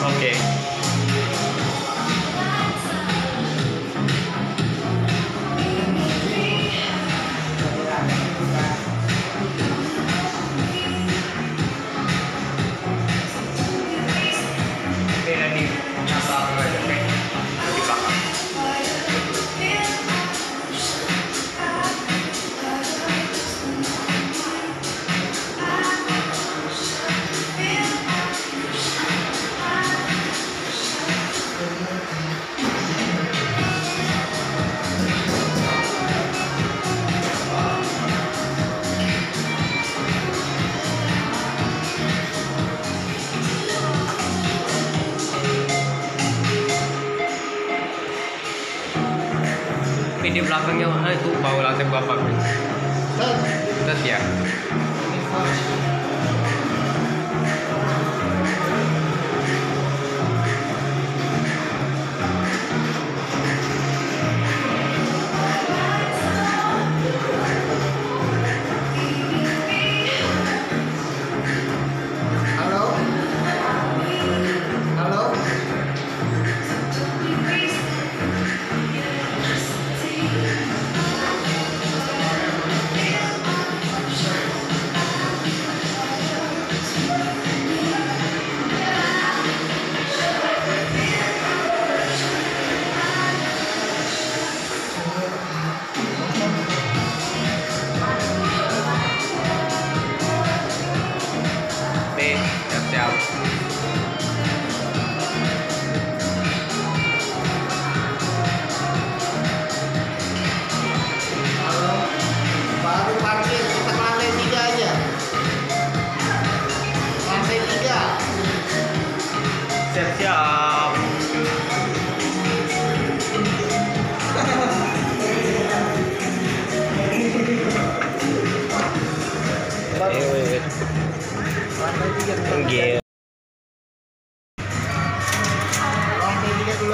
Oke. Oke, Di belakangnya mana itu bau lantai berapa? Tet ya.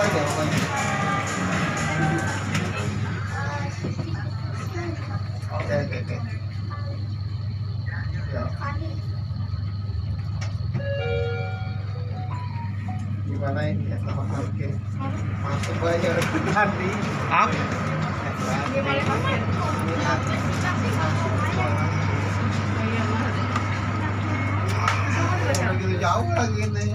Lantai tiga dulu aja. pokoknya. Oke, Gimana ini ya sama oke Masuk aja nanti. Ah, Begitu jauh lagi nih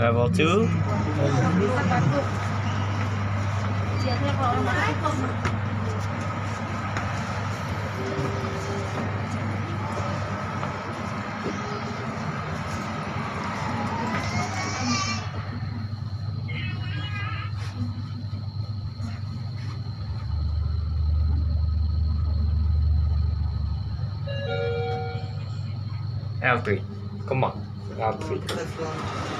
Level 2 L3 Come on. L3